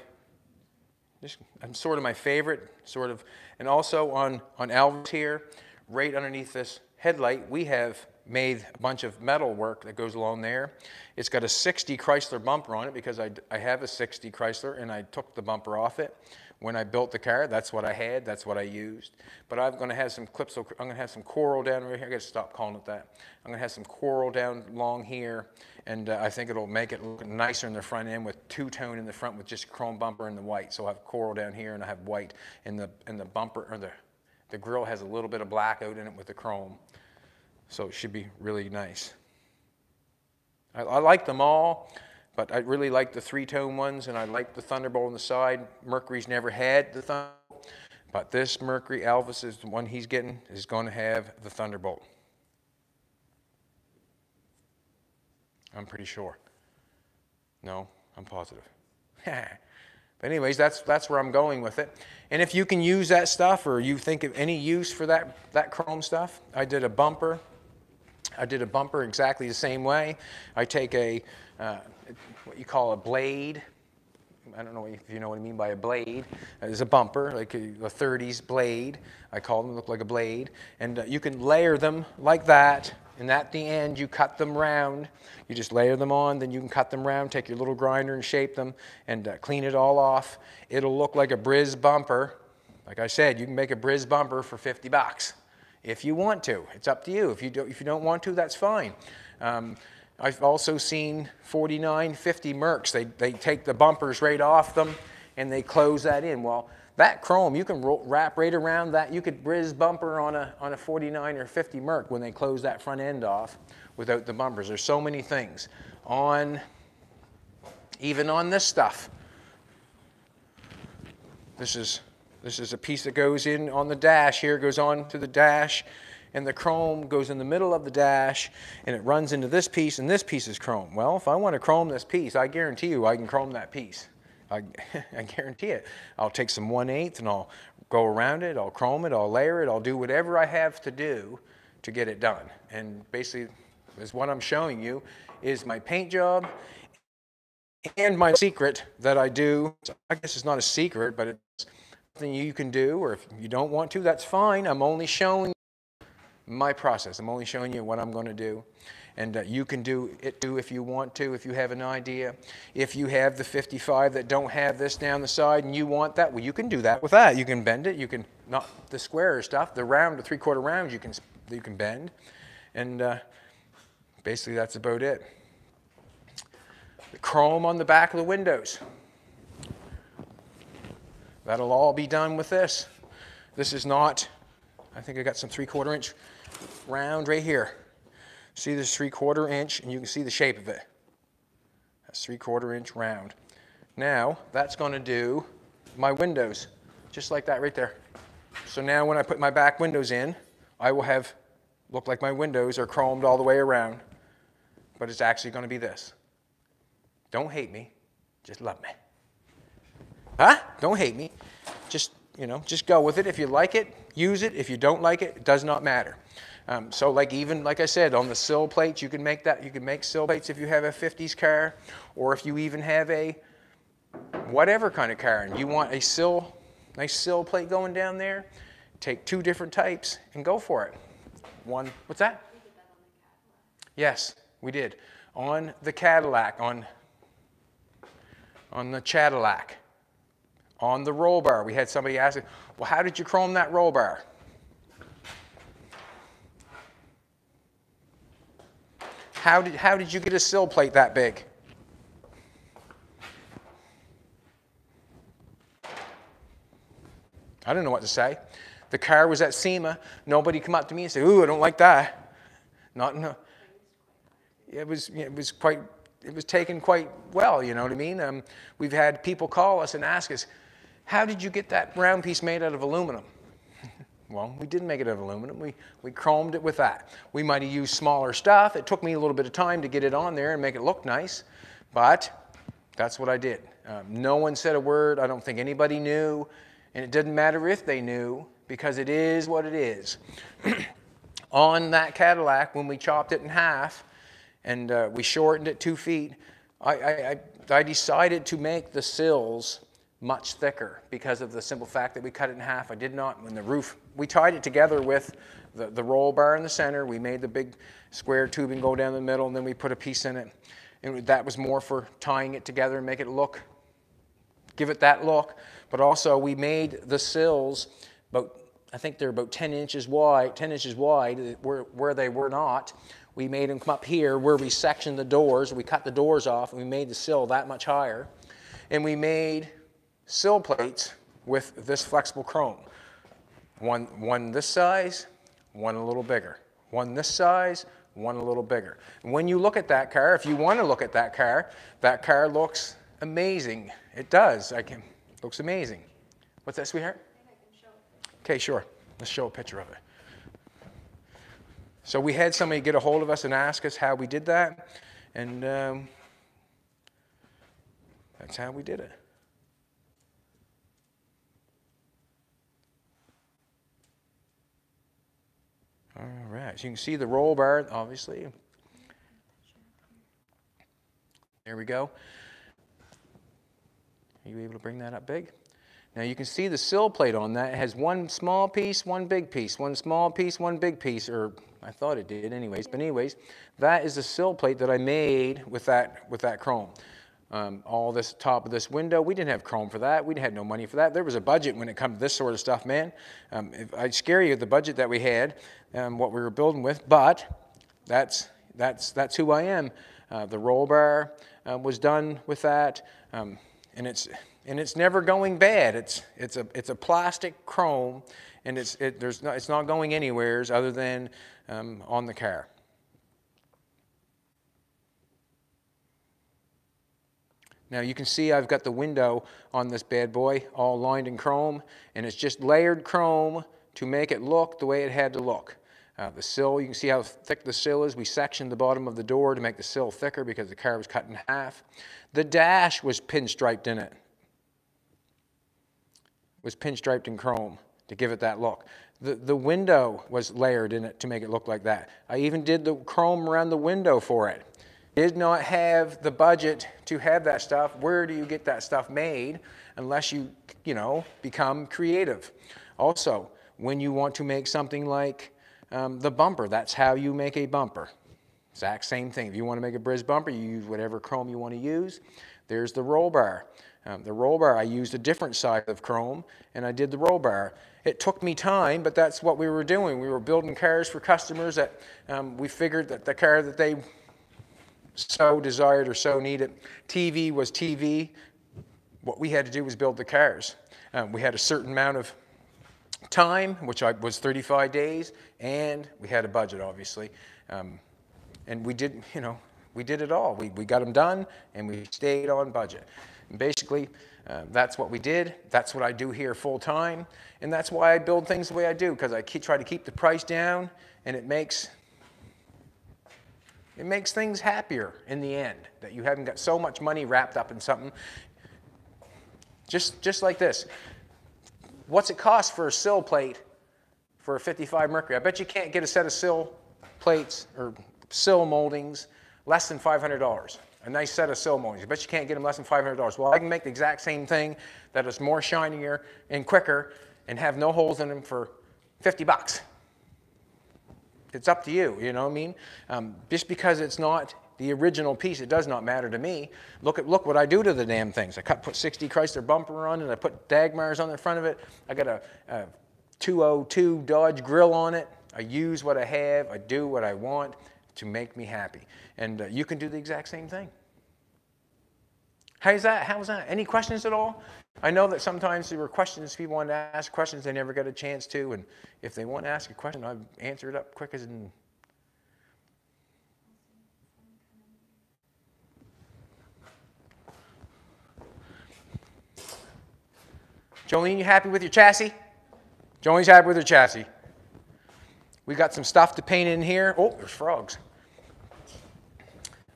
Speaker 1: I'm sort of my favorite, sort of. And also on, on Elvis here, right underneath this headlight, we have made a bunch of metal work that goes along there. It's got a 60 Chrysler bumper on it because I, I have a 60 Chrysler and I took the bumper off it when I built the car. That's what I had. That's what I used. But I'm going to have some clips. I'm going to have some coral down right here. I got to stop calling it that. I'm going to have some coral down along here, and uh, I think it'll make it look nicer in the front end with two tone in the front with just chrome bumper and the white. So I have coral down here, and I have white in the in the bumper or the the grill has a little bit of black out in it with the chrome. So it should be really nice. I, I like them all. But I really like the three-tone ones, and I like the Thunderbolt on the side. Mercury's never had the Thunderbolt, but this Mercury Elvis is the one he's getting is going to have the Thunderbolt. I'm pretty sure. No, I'm positive. but anyways, that's that's where I'm going with it. And if you can use that stuff, or you think of any use for that that chrome stuff, I did a bumper. I did a bumper exactly the same way. I take a uh, what you call a blade. I don't know if you know what I mean by a blade. It's a bumper, like a, a 30s blade. I call them, look like a blade. And uh, you can layer them like that. And at the end, you cut them round. You just layer them on, then you can cut them round, take your little grinder and shape them, and uh, clean it all off. It'll look like a Briz bumper. Like I said, you can make a Briz bumper for 50 bucks if you want to. It's up to you. If you, do, if you don't want to, that's fine. Um, I've also seen 49, 50 Mercs. They, they take the bumpers right off them and they close that in. Well, that chrome, you can wrap right around that. You could Briz bumper on a, on a 49 or 50 Merc when they close that front end off without the bumpers. There's so many things. On, even on this stuff. This is, this is a piece that goes in on the dash here, goes on to the dash and the chrome goes in the middle of the dash and it runs into this piece and this piece is chrome. Well, if I want to chrome this piece, I guarantee you I can chrome that piece. I, I guarantee it. I'll take some 1 8 and I'll go around it, I'll chrome it, I'll layer it, I'll do whatever I have to do to get it done. And basically, is what I'm showing you, is my paint job and my secret that I do. I guess it's not a secret, but it's something you can do, or if you don't want to, that's fine. I'm only showing my process. I'm only showing you what I'm going to do. And uh, you can do it too if you want to, if you have an idea. If you have the 55 that don't have this down the side and you want that, well, you can do that with that. You can bend it. You can, not the square stuff, the round, the three-quarter rounds you can, you can bend. And uh, basically that's about it. The chrome on the back of the windows. That'll all be done with this. This is not, I think I got some three-quarter inch round right here. See this three quarter inch and you can see the shape of it. That's three quarter inch round. Now that's going to do my windows just like that right there. So now when I put my back windows in, I will have look like my windows are chromed all the way around, but it's actually going to be this. Don't hate me, just love me. Huh? Don't hate me. Just, you know, just go with it. If you like it, use it. If you don't like it, it does not matter. Um, so like even, like I said, on the sill plates, you can make that, you can make sill plates if you have a 50s car, or if you even have a whatever kind of car, and you want a sill, nice sill plate going down there, take two different types and go for it. One, what's that? Yes, we did. On the Cadillac, on, on the Cadillac, on the roll bar, we had somebody ask, well, how did you chrome that roll bar? How did, how did you get a sill plate that big? I don't know what to say. The car was at SEMA. Nobody come up to me and say, ooh, I don't like that. Not no. It was, it was quite, it was taken quite well, you know what I mean? Um, we've had people call us and ask us, how did you get that round piece made out of aluminum? Well, we didn't make it out of aluminum. We, we chromed it with that. We might have used smaller stuff. It took me a little bit of time to get it on there and make it look nice, but that's what I did. Um, no one said a word. I don't think anybody knew, and it didn't matter if they knew because it is what it is. on that Cadillac, when we chopped it in half and uh, we shortened it two feet, I, I, I decided to make the sills much thicker because of the simple fact that we cut it in half. I did not, when the roof, we tied it together with the, the roll bar in the center. We made the big square tubing go down the middle, and then we put a piece in it. And that was more for tying it together and make it look, give it that look. But also we made the sills about, I think they're about 10 inches wide, 10 inches wide where, where they were not. We made them come up here where we sectioned the doors. We cut the doors off and we made the sill that much higher. And we made sill plates with this flexible chrome. One, one this size, one a little bigger. One this size, one a little bigger. And when you look at that car, if you want to look at that car, that car looks amazing. It does. I can, looks amazing. What's that, sweetheart? Okay, sure. Let's show a picture of it. So we had somebody get a hold of us and ask us how we did that, and um, that's how we did it. All right, so you can see the roll bar, obviously. There we go. Are you able to bring that up big? Now you can see the sill plate on that. It has one small piece, one big piece, one small piece, one big piece, or I thought it did anyways. But anyways, that is the sill plate that I made with that, with that chrome. Um, all this top of this window. We didn't have chrome for that. We had no money for that. There was a budget when it comes to this sort of stuff, man. Um, I'd scare you the budget that we had, um, what we were building with, but that's, that's, that's who I am. Uh, the roll bar uh, was done with that, um, and, it's, and it's never going bad. It's, it's, a, it's a plastic chrome, and it's, it, there's not, it's not going anywhere other than um, on the car. Now you can see I've got the window on this bad boy all lined in chrome and it's just layered chrome to make it look the way it had to look. Uh, the sill, you can see how thick the sill is. We sectioned the bottom of the door to make the sill thicker because the car was cut in half. The dash was pinstriped in it. Was pinstriped in chrome to give it that look. The, the window was layered in it to make it look like that. I even did the chrome around the window for it. Did not have the budget to have that stuff. Where do you get that stuff made unless you, you know, become creative? Also, when you want to make something like um, the bumper, that's how you make a bumper. Exact same thing. If you want to make a Briz bumper, you use whatever chrome you want to use. There's the roll bar. Um, the roll bar, I used a different side of chrome, and I did the roll bar. It took me time, but that's what we were doing. We were building cars for customers that um, we figured that the car that they so desired or so needed. TV was TV. What we had to do was build the cars. Um, we had a certain amount of time, which I, was 35 days, and we had a budget, obviously. Um, and we did, you know, we did it all. We, we got them done, and we stayed on budget. And basically, uh, that's what we did. That's what I do here full time. And that's why I build things the way I do, because I keep, try to keep the price down, and it makes, it makes things happier in the end, that you haven't got so much money wrapped up in something. Just, just like this. What's it cost for a sill plate for a 55 Mercury? I bet you can't get a set of sill plates or sill moldings less than $500. A nice set of sill moldings. I bet you can't get them less than $500. Well, I can make the exact same thing that is more shinier and quicker and have no holes in them for 50 bucks. It's up to you, you know what I mean? Um, just because it's not the original piece, it does not matter to me. Look at look what I do to the damn things. I cut, put 60 Chrysler bumper on it. I put Dagmars on the front of it. I got a, a 202 Dodge grill on it. I use what I have. I do what I want to make me happy. And uh, you can do the exact same thing. How's that? How's that? Any questions at all? I know that sometimes there were questions, people wanted to ask questions, they never got a chance to. And if they want to ask a question, I'll answer it up quick as in. Jolene, you happy with your chassis? Jolene's happy with her chassis. We got some stuff to paint in here. Oh, there's frogs.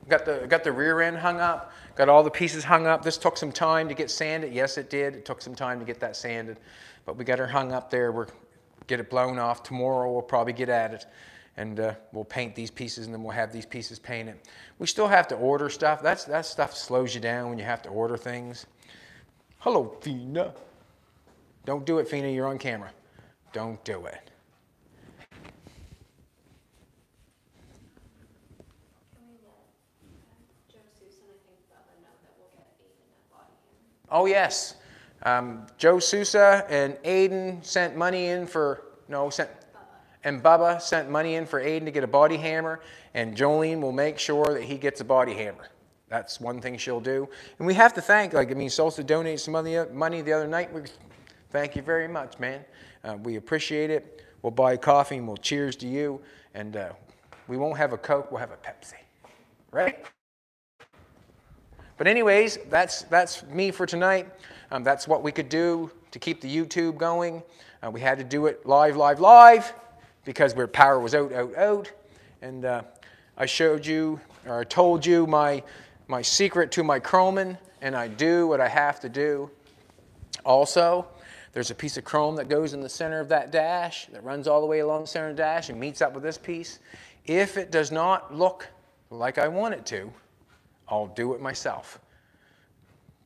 Speaker 1: Got the, got the rear end hung up, got all the pieces hung up. This took some time to get sanded. Yes, it did. It took some time to get that sanded, but we got her hung up there. We're get it blown off. Tomorrow we'll probably get at it and uh, we'll paint these pieces and then we'll have these pieces painted. We still have to order stuff. That's, that stuff slows you down when you have to order things. Hello, Fina. Don't do it, Fina. You're on camera. Don't do it. Oh, yes. Um, Joe Sousa and Aiden sent money in for, no, sent, and Bubba sent money in for Aiden to get a body hammer, and Jolene will make sure that he gets a body hammer. That's one thing she'll do. And we have to thank, like, I mean, Solsa donated some money, money the other night. We, thank you very much, man. Uh, we appreciate it. We'll buy coffee and we'll cheers to you. And uh, we won't have a Coke, we'll have a Pepsi. Right? But anyways, that's, that's me for tonight. Um, that's what we could do to keep the YouTube going. Uh, we had to do it live, live, live because where power was out, out, out. And uh, I showed you, or I told you my, my secret to my Chromin, and I do what I have to do. Also, there's a piece of chrome that goes in the center of that dash that runs all the way along the center of the dash and meets up with this piece. If it does not look like I want it to, I'll do it myself.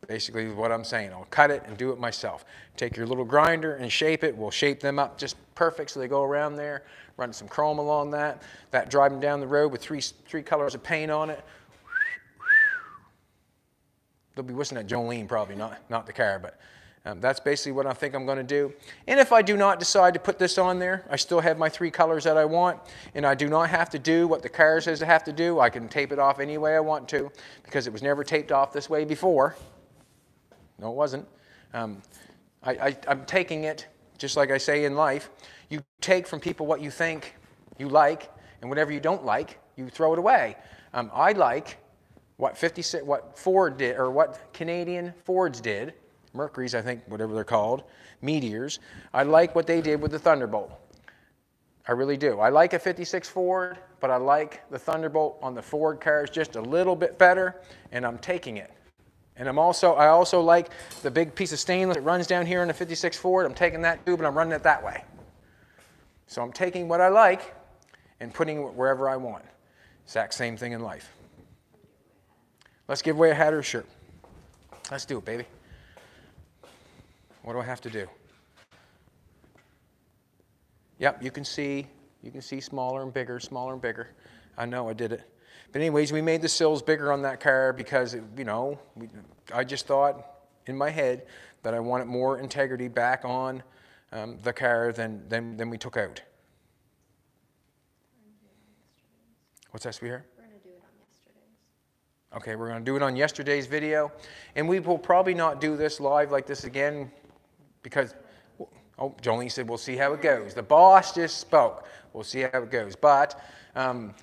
Speaker 1: Basically, what I'm saying. I'll cut it and do it myself. Take your little grinder and shape it. We'll shape them up just perfect so they go around there. Run some chrome along that. That driving down the road with three, three colors of paint on it. They'll be whistling at Jolene probably, not, not the car, but um, that's basically what I think I'm going to do. And if I do not decide to put this on there, I still have my three colors that I want, and I do not have to do what the car says I have to do. I can tape it off any way I want to because it was never taped off this way before. No, it wasn't. Um, I, I'm taking it, just like I say in life, you take from people what you think you like, and whatever you don't like, you throw it away. Um, I like what 56, what Ford did, or what Canadian Fords did, Mercury's, I think, whatever they're called, Meteors. I like what they did with the Thunderbolt. I really do. I like a 56 Ford, but I like the Thunderbolt on the Ford cars just a little bit better, and I'm taking it. And I'm also, I also like the big piece of stainless that runs down here in the 56 Ford. I'm taking that tube and I'm running it that way. So I'm taking what I like and putting it wherever I want. Exact same thing in life. Let's give away a hat or a shirt. Let's do it, baby. What do I have to do? Yep, you can see, you can see smaller and bigger, smaller and bigger. I know I did it. But anyways, we made the sills bigger on that car because, it, you know, we, I just thought in my head that I wanted more integrity back on um, the car than, than, than we took out. What's that, sweetheart?
Speaker 2: We're going to do it on yesterday's.
Speaker 1: Okay, we're going to do it on yesterday's video. And we will probably not do this live like this again because, oh, Jolene said, we'll see how it goes. The boss just spoke. We'll see how it goes. But um,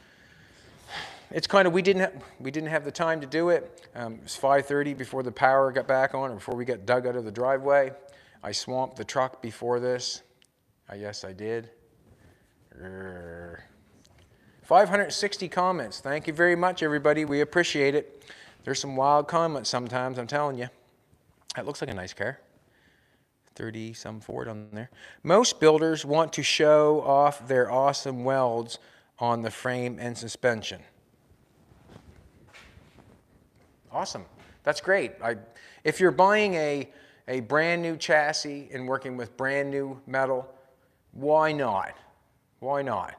Speaker 1: it's kind of, we didn't, have, we didn't have the time to do it. Um, it was 5.30 before the power got back on or before we got dug out of the driveway. I swamped the truck before this. Uh, yes, I did. Grrr. 560 comments. Thank you very much, everybody. We appreciate it. There's some wild comments sometimes, I'm telling you. That looks like a nice car. 30 some Ford on there. Most builders want to show off their awesome welds on the frame and suspension. Awesome. That's great. I, if you're buying a, a brand new chassis and working with brand new metal, why not? Why not?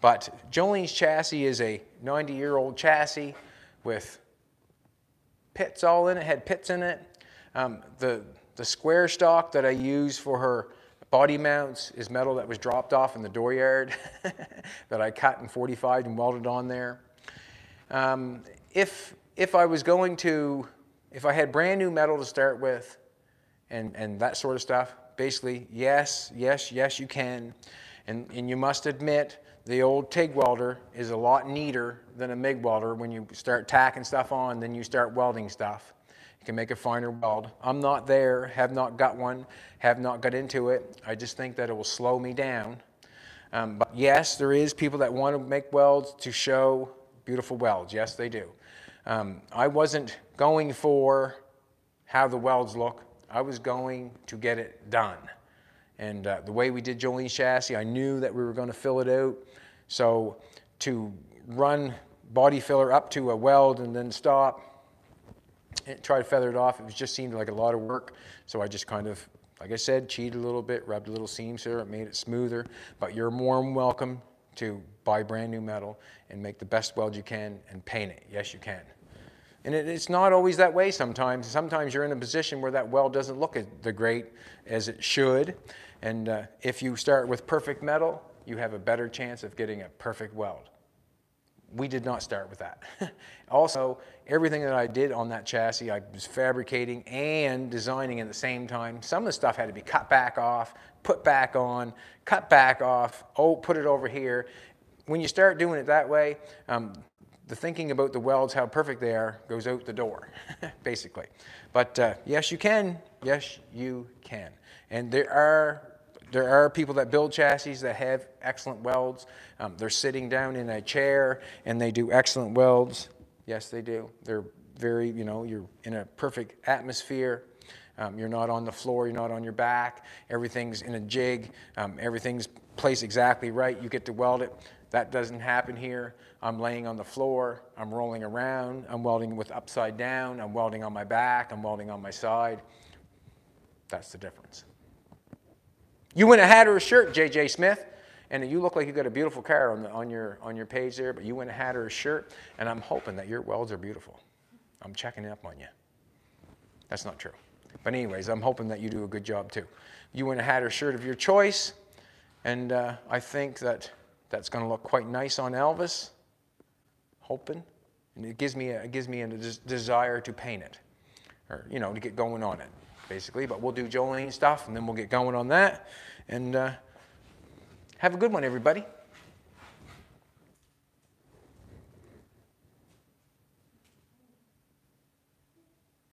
Speaker 1: But Jolene's chassis is a 90 year old chassis with pits all in it, had pits in it. Um, the, the square stock that I use for her body mounts is metal that was dropped off in the dooryard that I cut and 45 and welded on there. Um, if, if I was going to, if I had brand new metal to start with and, and that sort of stuff, basically, yes, yes, yes, you can. And, and you must admit the old TIG welder is a lot neater than a MIG welder. When you start tacking stuff on, then you start welding stuff. You can make a finer weld. I'm not there, have not got one, have not got into it. I just think that it will slow me down. Um, but yes, there is people that want to make welds to show beautiful welds. Yes, they do. Um, I wasn't going for how the welds look. I was going to get it done. And uh, the way we did Jolene's chassis, I knew that we were going to fill it out. So to run body filler up to a weld and then stop and try to feather it off, it just seemed like a lot of work. So I just kind of, like I said, cheated a little bit, rubbed a little seam sealer, it made it smoother. But you're more than welcome to buy brand new metal and make the best weld you can and paint it. Yes, you can. And it, it's not always that way sometimes. Sometimes you're in a position where that weld doesn't look as the great as it should. And uh, if you start with perfect metal, you have a better chance of getting a perfect weld. We did not start with that. also, everything that I did on that chassis, I was fabricating and designing at the same time. Some of the stuff had to be cut back off, put back on, cut back off, oh, put it over here. When you start doing it that way, um, the thinking about the welds, how perfect they are, goes out the door, basically. But uh, yes, you can. Yes, you can. And there are there are people that build chassis that have excellent welds. Um, they're sitting down in a chair and they do excellent welds. Yes, they do. They're very, you know, you're in a perfect atmosphere. Um, you're not on the floor, you're not on your back. Everything's in a jig. Um, everything's placed exactly right. You get to weld it. That doesn't happen here. I'm laying on the floor. I'm rolling around. I'm welding with upside down. I'm welding on my back. I'm welding on my side. That's the difference. You win a hat or a shirt, J.J. Smith, and you look like you got a beautiful car on, the, on, your, on your page there, but you win a hat or a shirt, and I'm hoping that your welds are beautiful. I'm checking up on you. That's not true. But anyways, I'm hoping that you do a good job too. You win a hat or a shirt of your choice, and uh, I think that that's going to look quite nice on Elvis. Hoping, and it gives me a, it gives me a des desire to paint it, or you know, to get going on it basically. But we'll do Jolene stuff, and then we'll get going on that. And uh, have a good one, everybody.